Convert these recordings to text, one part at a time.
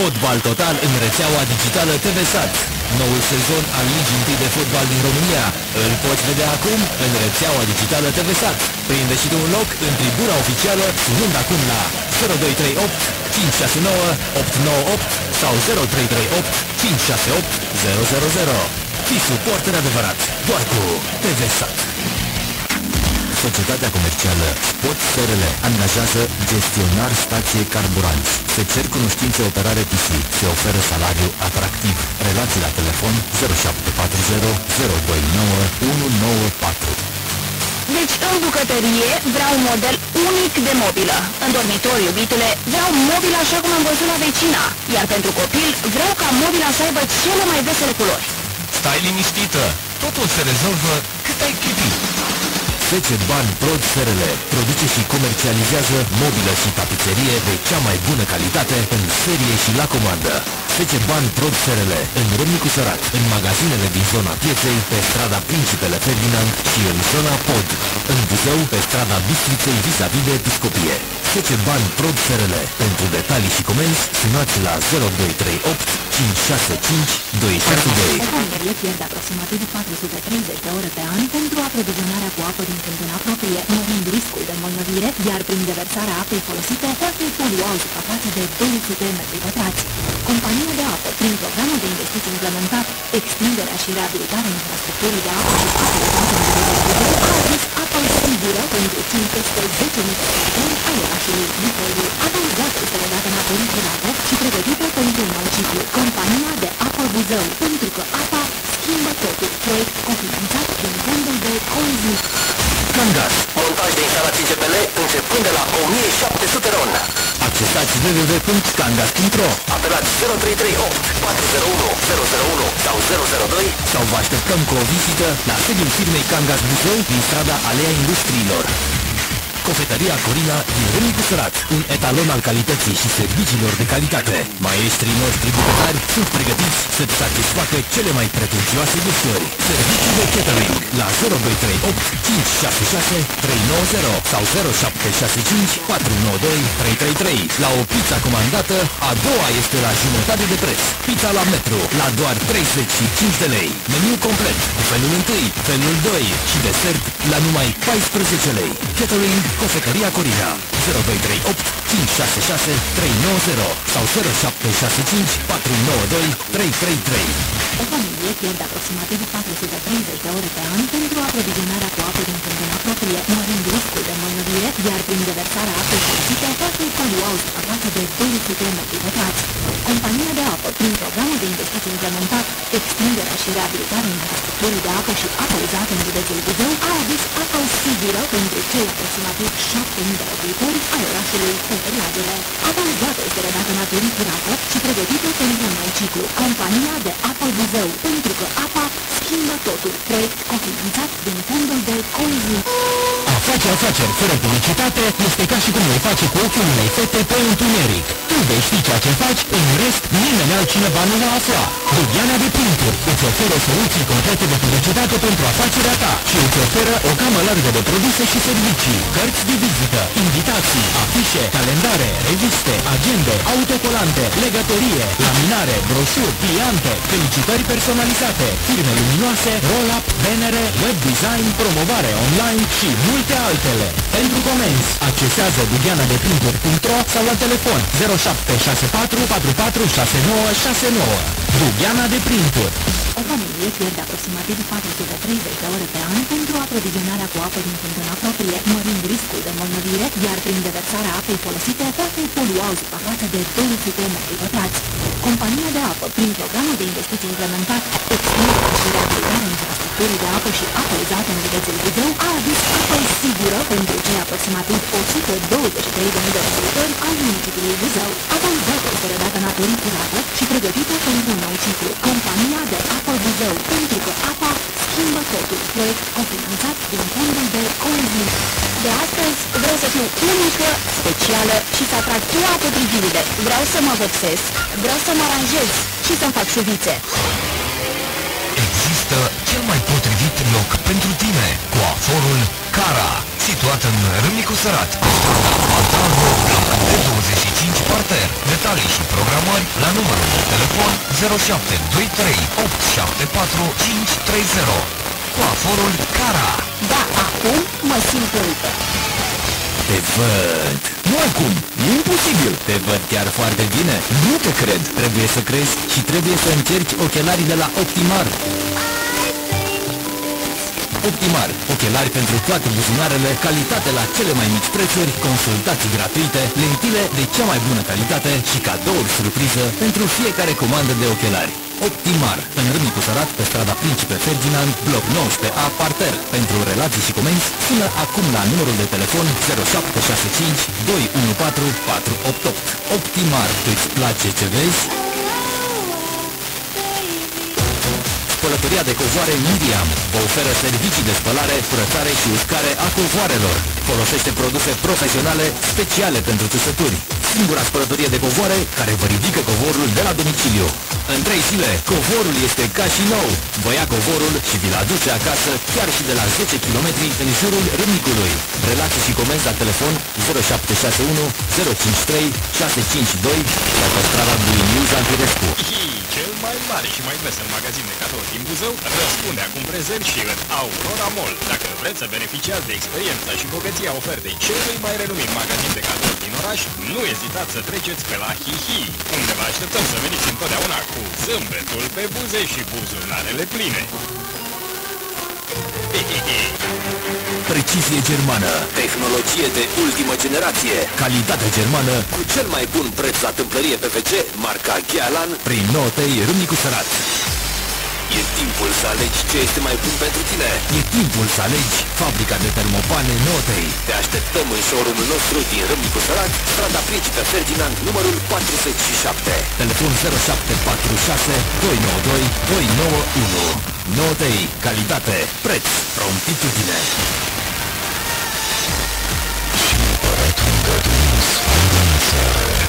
Fotbal total în rețeaua digitală TVSAT. Noul sezon al Ligii 1 de fotbal din România îl poți vedea acum în rețeaua digitală TVSAT. Prinde și tu un loc în tribuna oficială sunând acum la 0238 569 898 sau 0338 568 000. Fii suporter adevărat, doar cu TVSAT. Societatea comercială Spot SRL angajează gestionar stație carburanți. Se cer cunoștințe operare PC. Se oferă salariu atractiv. Relații la telefon 0740 029 194. Deci în bucătărie vreau un model unic de mobilă. În dormitor, iubitule, vreau mobilă așa cum am văzut la vecina. Iar pentru copil, vreau ca mobila să aibă cele mai vesele culori. Stai liniștită! Totul se rezolvă cât ai chipit. Fece Bani Prod SRL produce și comercializează mobilă și tapiserie de cea mai bună calitate în serie și la comandă. Fece Bani Prod SRL în Râmnicu Sărat, în magazinele din zona pieței, pe strada Principele Ferdinand și în zona Pod. În Buzău, pe strada Bistriței vis-a-vis de Episcopie. Fece Bani Prod SRL. Pentru detalii și comenzi, sunați la 0238 565 262. O familie pierde aproximativ 430 de ore pe an pentru aprovizionarea cu apă din cântâna proprie, mărind riscul de îmbolnăvire, iar prin deversarea apei folosite poate polua o suprafață de 200 metri pătrați. Compania de apă, prin programul de investiții implementat, extinderea și reabilitarea infrastructurii de apă și apă uzate în a adus apă sigură pentru cei peste 10.000 de cetățeni ai orașului Bucăiu. Apa uzată este legată naturii curată și pregătită pentru un nou ciclu. Compania de apă Buzău, pentru că apa schimbă totul. Proiect cofinanțat prin fondul de coeziune. Cangas. Montaj de instalații CPL începând de la 1700 RON. Accesați www.cangas.ro Apelați 0338 401 001 sau 002 sau vă așteptăm cu o vizită la sediul firmei Cangas Buzău din strada Alea Industriilor. Cofetăria Corina din Râmnicu Sărat, un etalon al calității și serviciilor de calitate. Maestrii noștri bucătari sunt pregătiți să-ți satisfacă cele mai pretențioase gustări. Servicii de catering la 0238 566 390 sau 0765 492 333. La o pizza comandată, a doua este la jumătate de preț. Pizza la metru, la doar 35 de lei. Meniu complet, cu felul 1, felul 2 și desert la numai 14 lei. Catering Cofetăria Corina. 0238 566 390 sau 0765 492 333 O familie pierde aproximativ 430 de ore pe an pentru aprovizionarea cu apă din cântâna proprie, mărind riscul de îmbolnăvire, iar prin deversarea apei folosite poate polua o suprafață de 200 metri pătrați. Compania de apă, prin programul de investiții implementat, extinderea și reabilitarea infrastructurii de apă și apă uzată în județul Buzău, a adus apă sigură pentru cei aproximativ 7.000 de locuitori ai orașului pe perioadele. Apa uzată este redată naturii curată și pregătită pentru un nou ciclu. Compania de apă Buzău, pentru că apa schimbă totul. Proiect cofinanțat din fondul de coeziune. A face afaceri fără publicitate este ca și cum le face cu ochiul unei fete pe întuneric. Tu vei ști ceea ce faci, în rest nimeni altcineva nu va afla. Dubiana de printuri îți oferă soluții concrete de publicitate pentru afacerea ta și îți oferă o gamă largă de produse și servicii, cărți de vizită, invitații, afișe, calendare, reviste, agende, autocolante, legătorie, laminare, broșuri, pliante, felicitări personalizate, firme luminoase, roll-up, bannere, web design, promovare online și multe altele. Pentru comenzi, accesează dugianadeprinturi.ro sau la telefon 0764 44 6969. Dugiana de Printuri. O familie pierde aproximativ 430 de ore pe an pentru aprovizionarea cu apă din cântâna proprie, mărind riscul de îmbolnăvire, iar prin deversarea apei folosite poate polua o suprafață de 200 metri pătrați. Compania de apă, prin programul de investiții implementat, extinderea și reabilitarea infrastructurii de apă și apă uzată în județul Buzău, a adus apă sigură pentru cei aproximativ 123.000 de locuitori ai municipiului Buzău. Apa uzată este redată naturii curată și pregătită pentru un nou ciclu. Compania de apă Buzău, pentru că apa schimbă totul. Proiect cofinanțat din fondul de coeziune. De astăzi vreau să fiu unică, specială și să atrag toate privirile. Vreau să mă vopsesc, vreau să mă aranjez și să-mi fac șuvițe. Există cel mai potrivit loc pentru tine, coaforul Cara, situat în Râmnicu Sărat, pe strada Altarul, bloc de 25 parter. Detalii și programări la numărul de telefon 0723 874 530. Coaforul Cara. Da, acum mă simt uită. Te văd. Nu acum. E imposibil. Te văd chiar foarte bine. Nu te cred. Trebuie să crezi și trebuie să încerci ochelarii de la Optimar. Optimar, ochelari pentru toate buzunarele, calitate la cele mai mici prețuri, consultații gratuite, lentile de cea mai bună calitate și cadouri surpriză pentru fiecare comandă de ochelari. Optimar, în Râmnicu Sărat, pe strada Principe Ferdinand, bloc 19A, parter. Pentru relații și comenzi, sună acum la numărul de telefon 0765 214 488. Optimar, îți place ce vezi? Spălătoria de covoare Miriam vă oferă servicii de spălare, curățare și uscare a covoarelor. Folosește produse profesionale speciale pentru țesături. Singura spălătorie de covoare care vă ridică covorul de la domiciliu. În 3 zile, covorul este ca și nou. Vă ia covorul și vi-l aduce acasă chiar și de la 10 km în jurul râmnicului. Relații și comenzi la telefon 0761 053 652 sau pe strada Buiniu Zantirescu cel mai mare și mai vesel magazin de cadouri din Buzău răspunde acum prezent și în Aurora Mall. Dacă vreți să beneficiați de experiența și bogăția ofertei celui mai renumit magazin de cadouri din oraș, nu ezitați să treceți pe la Hihi, unde vă așteptăm să veniți întotdeauna cu zâmbetul pe buze și buzunarele pline. Precizie germană, tehnologie de ultimă generație, calitate germană cu cel mai bun preț la tâmplărie PVC, marca Gealan, prin notei Râmnicu Sărat. E timpul să alegi ce este mai bun pentru tine. E timpul să alegi fabrica de termopane Notei. Te așteptăm în showroom-ul nostru din Râmnicu Sărat, strada Principe Ferdinand, numărul 47. Telefon 0746 292 291. Notei, calitate, preț, promptitudine.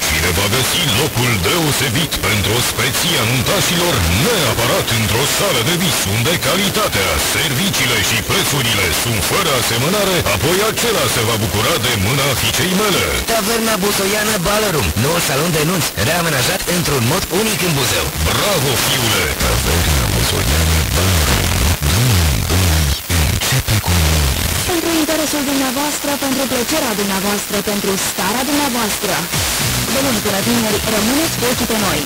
Cine va găsi locul deosebit pentru o speție anuntașilor neapărat într-o sală de vis unde calitatea, serviciile și prețurile sunt fără asemănare, apoi acela se va bucura de mâna fiicei mele. Taverna Busoiană Ballroom, nou salon de nunți, reamenajat într-un mod unic în Buzău. Bravo, fiule! Taverna Busoiană Ballroom, interesul dumneavoastră, pentru plăcerea dumneavoastră, pentru starea dumneavoastră. De luni până vineri, rămâneți cu ochii pe noi.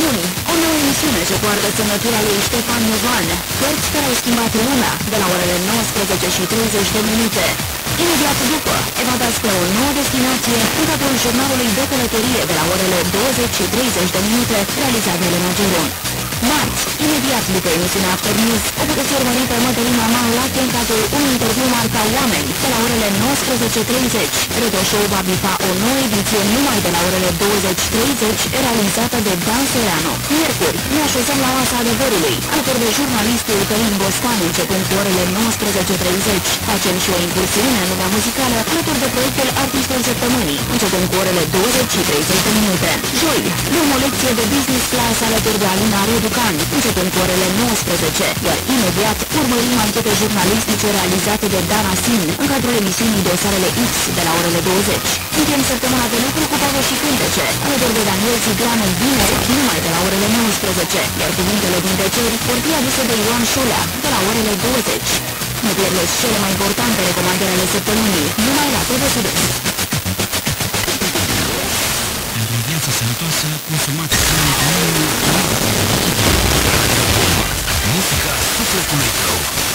Luni, o nouă emisiune ce poartă semnătura lui Ștefan Novan, cărți care au schimbat lumea, de la orele 19 și 30 de minute. Imediat după, evadați spre o nouă destinație în cadrul jurnalului de călătorie de la orele 20 și 30 de minute, realizat de Elena Geron. Marți, imediat după emisiunea After News, o puteți urmări pe Mădălina Maulache în cadrul unui interviu marca Oameni, de la orele 19.30. Retro Show va bifa o nouă ediție numai de la orele 20.30, realizată de Dan Soreanu. Miercuri, ne așezăm la oasa adevărului, alături de jurnalistul Călin Bostan, începând cu orele 19.30. Facem și o incursiune în lumea muzicală, alături de proiectul Artistul Săptămânii, începând cu orele 20 și 30 de minute. Joi, luăm o lecție de business class alături de Alina Redu Bucan, începând cu orele 19, iar imediat urmărim anchete jurnalistice realizate de Dana Sin în cadrul emisiunii Dosarele X de la orele 20. Încheiem săptămâna de lucru cu pavă și cântece, alături de Daniel Țigran în vineri, numai de la orele 19, iar cuvintele din deceri vor fi aduse de Ioan Șolea, de la orele 20. Nu pierdeți cele mai importante recomandări ale săptămânii, numai la TVSD. Pentru viața sănătoasă, consumați Música Super Metro.